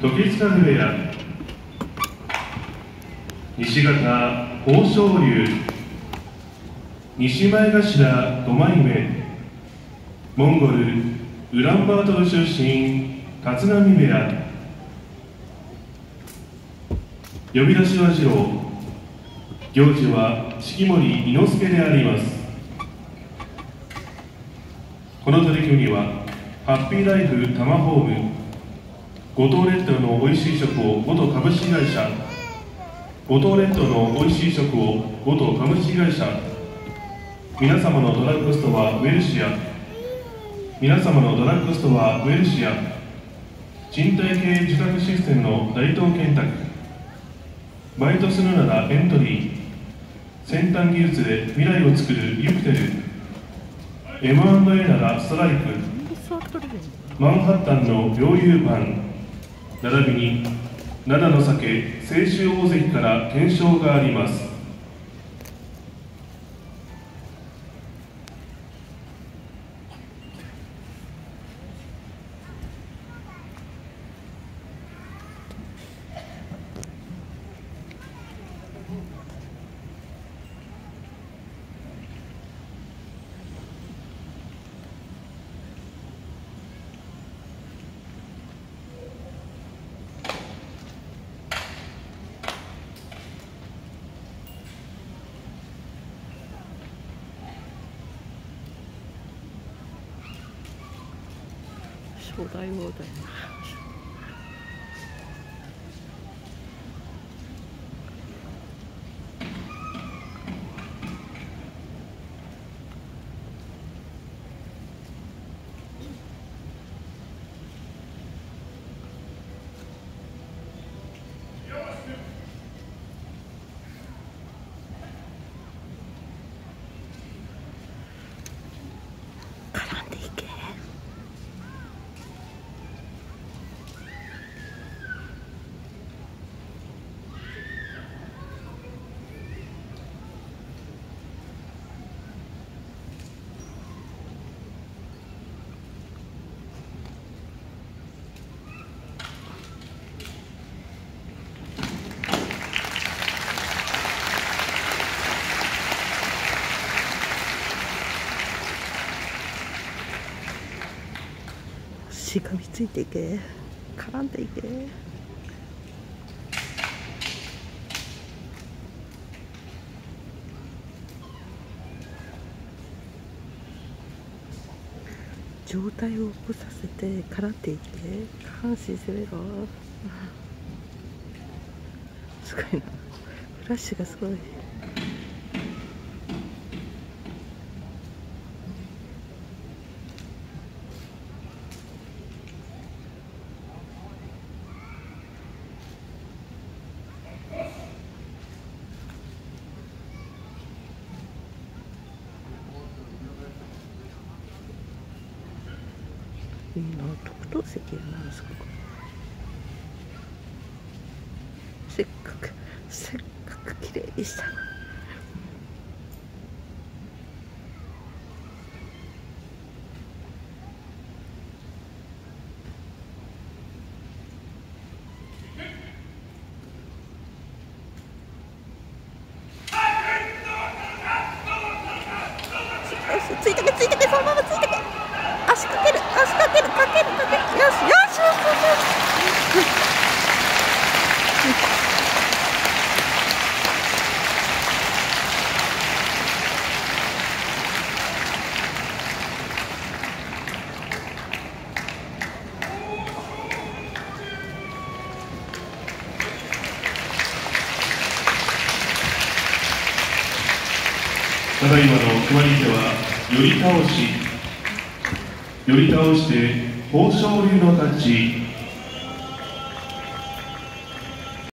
時津風部屋。西方豊昇龍西前頭5枚目モンゴルウランバートル出身立浪部屋。呼び出しは次郎。行事は式守伊之助であります。この取り組みはハッピーライフタマホーム。五島列島のおいしい食を元株式会社。五島列島のおいしい食を元株式会社。皆様のドラッグストアウェルシア。皆様のドラッグストアウェルシア。賃貸系受託システムの大東建託バイトするならエントリー。先端技術で未来を作るユクテル。M&A ならストライク。マンハッタンの猟友パン並びに七の酒清酒大関から検証があります。初代王だよしがみついていけ。絡んでいけ。状態を起こさせて絡んでいけ。下半身攻めろすごいな。フラッシュがすごい。いいな特等席やなあそこせっかくせっかく綺麗にしたのについてけついてけそのままついてけ足かける足かけるかけるかけるよしよしよしよしよしただいまの決まり手は寄り倒し。寄り倒して豊昇龍の勝ち